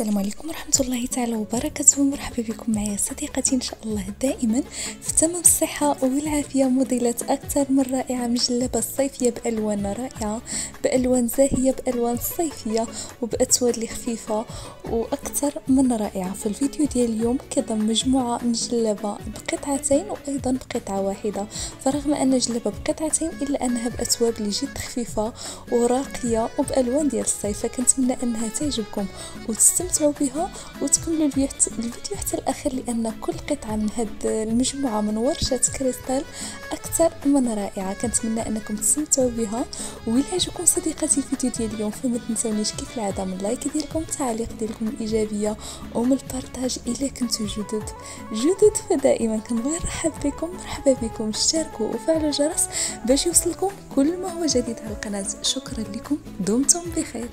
السلام عليكم ورحمة الله تعالى وبركاته. مرحبا بكم معايا صديقتي إن شاء الله دائما في تمام الصحة والعافية. موديلة أكثر من رائعة مجلبة الصيفية بألوان رائعة بألوان زاهية بألوان صيفية وبأتوال اللي خفيفة وأكثر من رائعة. في الفيديو ديال اليوم كضم مجموعة مجلبة بقطعتين وأيضا بقطعة واحدة. فرغم أن جلبة بقطعتين إلا أنها بأتواب اللي جد خفيفة وراقية وبألوان ديال الصيف فكنتمنى أنها تعجبكم وتستمتعوا بها وتكملوا الفيديو حتى الأخير لأن كل قطعة من هاد المجموعة من ورشة كريستال أكثر من رائعة. كنتمنى أنكم تستمتعوا بها. وإلا عجبكم صديقاتي الفيديو ديال اليوم فما تنسونيش كيف العاده من لايك ديالكم التعليق ديالكم الإيجابية ومن البارطاج إلا كنتو جدد. جدد فدائما. كنبغي نرحب بكم مرحبا بكم. اشتركوا وفعلوا الجرس باش يوصلكم كل ما هو جديد على القناة. شكرا لكم. دمتم بخير.